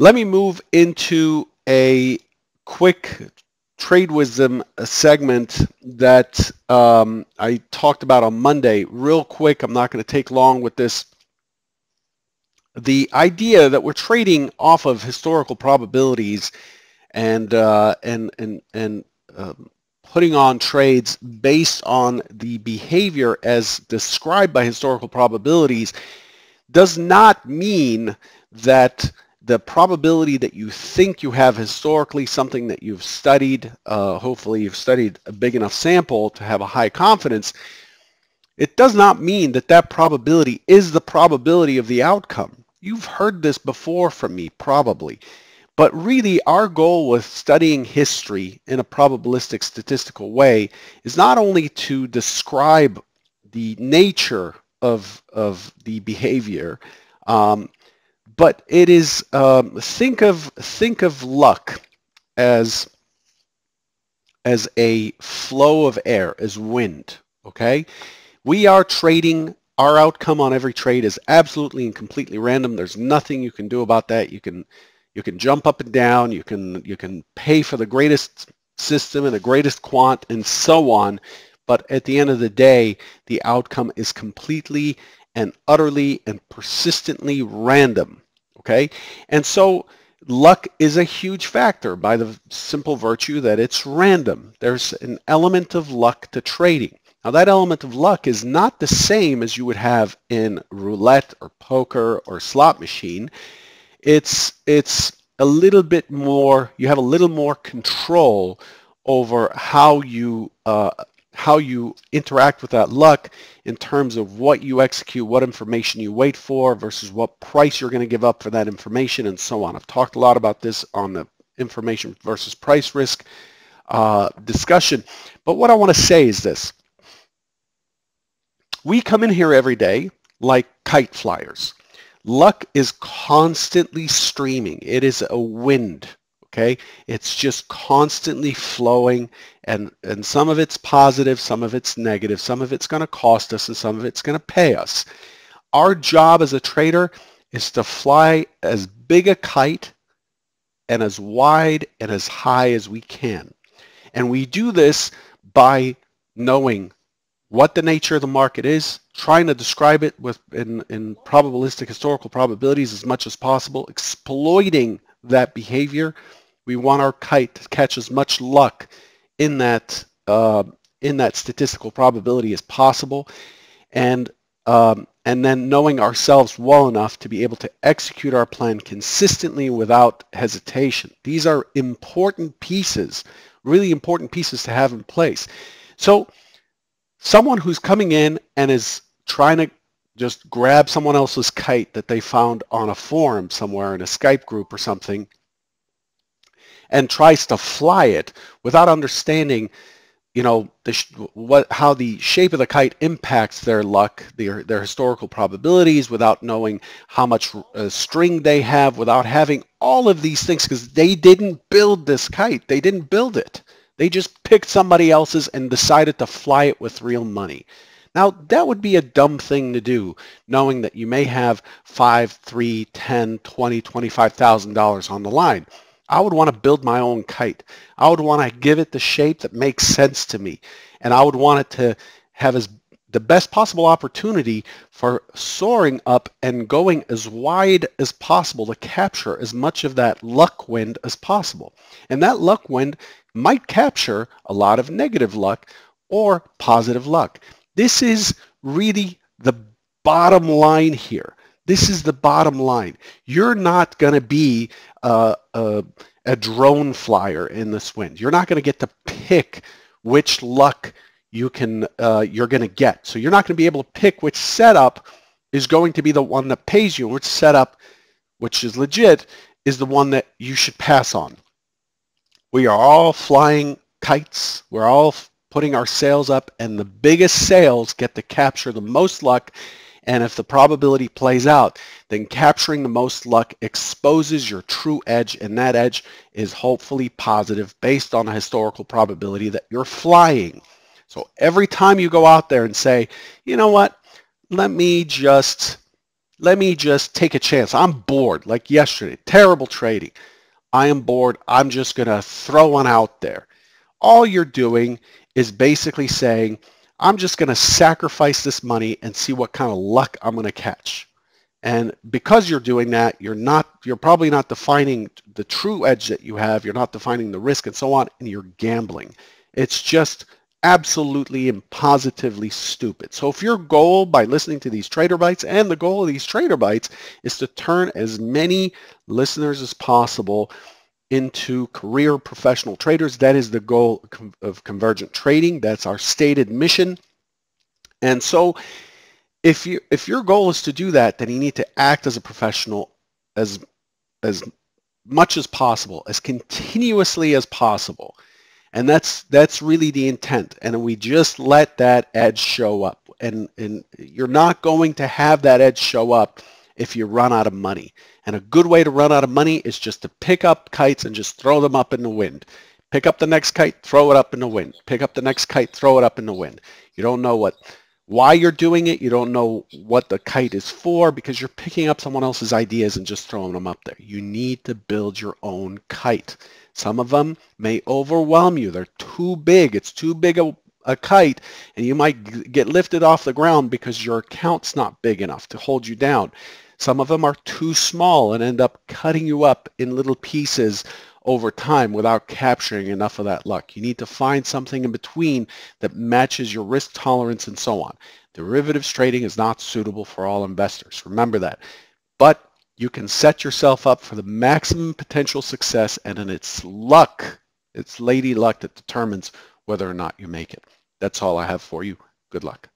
Let me move into a quick trade wisdom segment that um, I talked about on Monday. Real quick, I'm not going to take long with this. The idea that we're trading off of historical probabilities and uh, and and and um, putting on trades based on the behavior as described by historical probabilities does not mean that the probability that you think you have historically something that you've studied, uh, hopefully you've studied a big enough sample to have a high confidence, it does not mean that that probability is the probability of the outcome. You've heard this before from me, probably. But really, our goal with studying history in a probabilistic statistical way is not only to describe the nature of, of the behavior, um, but it is um, think of think of luck as as a flow of air, as wind. Okay, we are trading. Our outcome on every trade is absolutely and completely random. There's nothing you can do about that. You can you can jump up and down. You can you can pay for the greatest system and the greatest quant and so on. But at the end of the day, the outcome is completely and utterly and persistently random. Okay, and so luck is a huge factor by the simple virtue that it's random. There's an element of luck to trading. Now that element of luck is not the same as you would have in roulette or poker or slot machine. It's it's a little bit more. You have a little more control over how you uh, how you interact with that luck in terms of what you execute, what information you wait for versus what price you're going to give up for that information and so on. I've talked a lot about this on the information versus price risk uh, discussion. But what I want to say is this. We come in here every day like kite flyers. Luck is constantly streaming. It is a wind okay? It's just constantly flowing and and some of it's positive some of it's negative some of it's going to cost us and some of it's going to pay us. Our job as a trader is to fly as big a kite and as wide and as high as we can. And we do this by knowing what the nature of the market is, trying to describe it with in, in probabilistic historical probabilities as much as possible, exploiting that behavior we want our kite to catch as much luck in that uh, in that statistical probability as possible, and um, and then knowing ourselves well enough to be able to execute our plan consistently without hesitation. These are important pieces, really important pieces to have in place. So someone who's coming in and is trying to just grab someone else's kite that they found on a forum somewhere in a Skype group or something and tries to fly it without understanding you know the what how the shape of the kite impacts their luck their their historical probabilities without knowing how much uh, string they have without having all of these things because they didn't build this kite. They didn't build it. They just picked somebody else's and decided to fly it with real money. Now that would be a dumb thing to do knowing that you may have five three ten twenty twenty five thousand dollars on the line I would want to build my own kite. I would want to give it the shape that makes sense to me. And I would want it to have as the best possible opportunity for soaring up and going as wide as possible to capture as much of that luck wind as possible. And that luck wind might capture a lot of negative luck or positive luck. This is really the bottom line here. This is the bottom line. You're not going to be a, a, a, drone flyer in this wind. You're not going to get to pick which luck you can uh, you're going to get. So you're not going to be able to pick which setup is going to be the one that pays you, which setup, which is legit, is the one that you should pass on. We are all flying kites. We're all putting our sails up, and the biggest sails get to capture the most luck and if the probability plays out, then capturing the most luck exposes your true edge, and that edge is hopefully positive based on a historical probability that you're flying. So every time you go out there and say, you know what, let me just let me just take a chance. I'm bored, like yesterday, terrible trading. I am bored. I'm just going to throw one out there. All you're doing is basically saying, I'm just going to sacrifice this money and see what kind of luck I'm going to catch. And because you're doing that, you're not, you're probably not defining the true edge that you have. You're not defining the risk and so on, and you're gambling. It's just absolutely and positively stupid. So if your goal by listening to these trader bites and the goal of these trader bites is to turn as many listeners as possible into career professional traders, that is the goal of convergent trading. That's our stated mission. And so if you if your goal is to do that, then you need to act as a professional as as much as possible, as continuously as possible. And that's that's really the intent. And we just let that edge show up. And, and you're not going to have that edge show up if you run out of money. And a good way to run out of money is just to pick up kites and just throw them up in the wind. Pick up the next kite, throw it up in the wind. Pick up the next kite, throw it up in the wind. You don't know what why you're doing it. You don't know what the kite is for because you're picking up someone else's ideas and just throwing them up there. You need to build your own kite. Some of them may overwhelm you. They're too big. It's too big a, a kite and you might get lifted off the ground because your account's not big enough to hold you down. Some of them are too small and end up cutting you up in little pieces over time without capturing enough of that luck. You need to find something in between that matches your risk tolerance and so on. Derivatives trading is not suitable for all investors. Remember that. But you can set yourself up for the maximum potential success and then it's luck, it's lady luck that determines whether or not you make it. That's all I have for you. Good luck.